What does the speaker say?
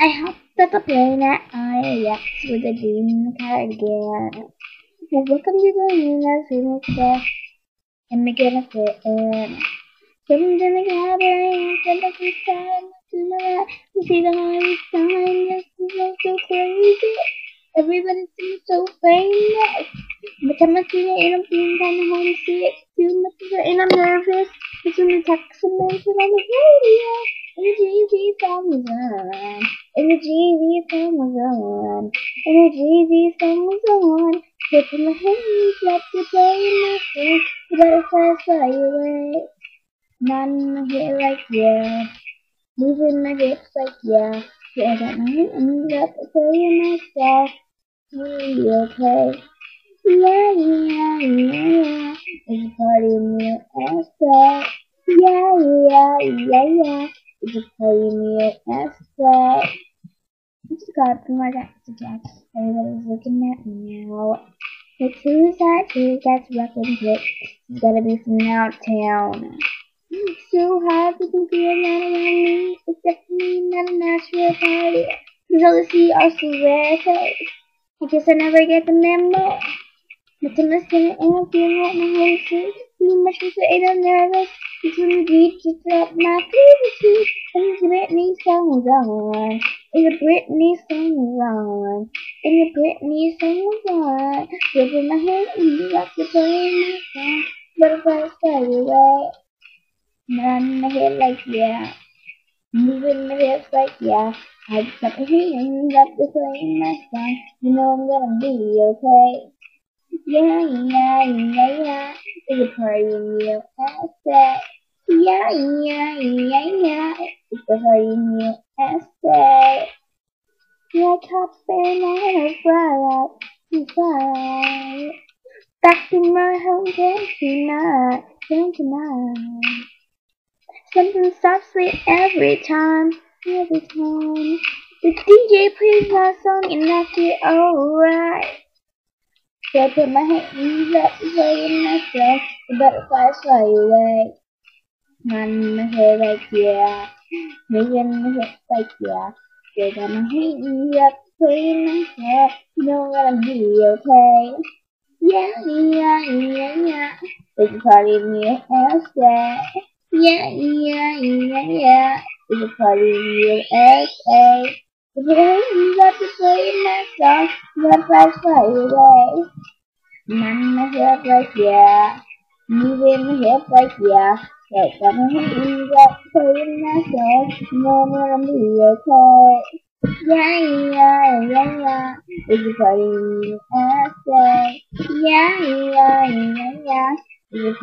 I hopped up a plane at IAX with a dream in the cardigan. Welcome to the universe, Phoenix Death, and making a fit in. Someone's in the cabin, and the first time my left, you see the highway sign, yes, it's so crazy. Everybody seems so famous. But I'm seeing it, and I'm feeling kind of homesick. Too much it, and I'm nervous. It's when the text mentioned on the radio. And the Jeezy song was on. And the Jeezy song was on. And the Jeezy song was on. Putting my hands up to play my phone. You better fast fly away. None here like yeah. Moving my hips like yeah. Yeah, I got my hands up to play myself. Really okay. Yeah, yeah, yeah. yeah. It's a party in the aspect. Yeah, yeah, yeah, yeah. It's a party in the aspect. I just got my dad's attack. Everybody's looking at me now. Like, who is that kid that's rocking it? He's gotta be from downtown. It's so hard to feel not around me. It's definitely not a Nashville party. Cause all I see are silhouettes. I guess I never get the memo. But I'm listening and I'm feeling like my whole suit. Much to say I'm nervous. It's when the beat just up my suit. And the Britney song on. And the Britney song on. And the Britney song on. Flipping my head and you got to play my song. Butterflies fly away. Run my head like yeah. Moving my hips like yeah. I just got my hands up to play my song. You know I'm gonna be okay. Yeah, yeah, yeah, yeah. It's a party in your asset. Yeah, yeah, yeah, yeah. It's a party in your asset. Like up and I fly up to fly. Back in my hometown tonight, tonight. Something stops me every time, every time. The DJ plays my song and I feel alright. So I put my hands up to play myself. The butterflies fly away. On my head like yeah. Moving my hips like yeah. So I got my hands up to play myself. You know I'm gonna be okay. Yeah, yeah, yeah, yeah. There's a party in your house there. Yeah, yeah, yeah, yeah. There's a party in your SA. If your hands up to play my song, butterflies fly away. Man my head like yeah, moving my hip like yeah. Like got my hands up, playing my song, know I'm gonna be okay. Yeah, yeah, yeah, yeah. It's a party in your essay. Yeah, yeah, yeah, yeah. It's a